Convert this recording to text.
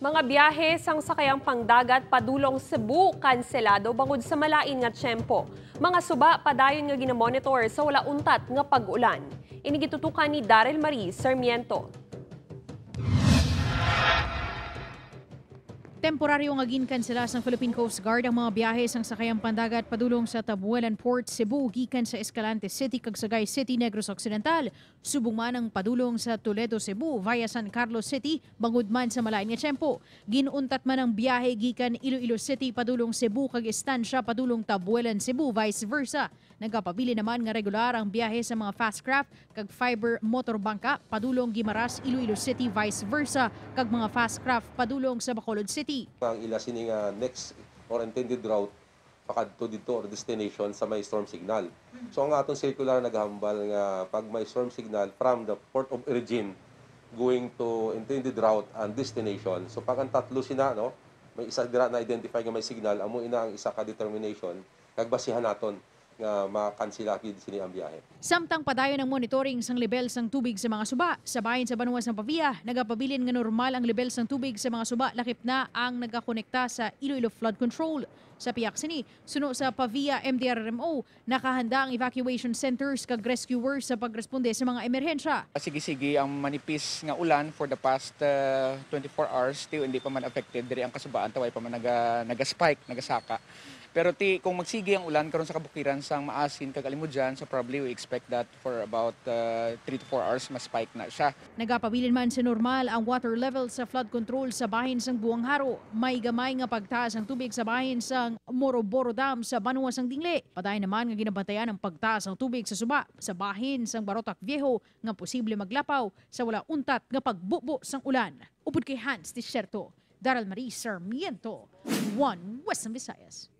Mga biyahe sang sakayang pangdagat padulong Cebu kanselado bangod sa malain nga tiyempo. Mga suba padayon nga ginamonitor sa wala untat nga pag-ulan. Inigitutukan ni Daryl Marie Sarmiento. Temporaryo nga ginkansela sa Philippine Coast Guard ang mga biyahe sang sakayang pandagat padulong sa Tabuelan Port, Cebu gikan sa Escalante City kag Sagay City, Negros Occidental. Subong man ang padulong sa Toledo, Cebu via San Carlos City bangod man sa malain nga tiyempo. Ginuntat man ang biyahe gikan Iloilo City padulong Cebu kag Estancia padulong Tabuelan, Cebu vice versa. Nagapabili naman nga regular ang biyahe sa mga fast craft kag fiber motor bangka padulong Gimaras, Iloilo City vice versa kag mga fast craft padulong sa Bacolod City. Ang ila sini nga next or intended route pakadto dito or destination sa may storm signal. So ang atong circular naghambal nga pag may storm signal from the port of origin going to intended route and destination. So pag ang tatlo sina no, may isa dira na identify nga may signal amo ina ang isa ka determination kag basihan naton nga makansila gid sini ang biyahe. Samtang padayon ng monitoring sang level sang tubig sa mga suba, sa bahin sa Banuas ng Pavia, nagapabilin nga normal ang level sang tubig sa mga suba lakip na ang nagakonekta sa Iloilo Flood Control. Sa piyak sini, suno sa Pavia MDRMO, nakahanda ang evacuation centers kag rescuers sa pagresponde sa mga emerhensya. Sige-sige ang manipis nga ulan for the past uh, 24 hours still hindi pa man affected diri ang kasubaan taway pa man naga naga-spike nagasaka pero ti kung magsige ang ulan karon sa kabukiran sang maasin kag alimudyan so probably we expect that for about 3 to 4 hours mas spike na siya Nagapabilin man sa normal ang water level sa flood control sa bahin sang Buang Haro. May gamay nga pagtaas ang tubig sa bahin sang Moroboro Dam sa Banuas sang Dingle. Paday naman nga ginabantayan ang pagtaas ng tubig sa suba sa bahin sang Barotac Viejo nga posible maglapaw sa wala untat nga pagbubo sang ulan. Upod kay Hans Tisherto, Daryl Marie Sarmiento, One Western Visayas.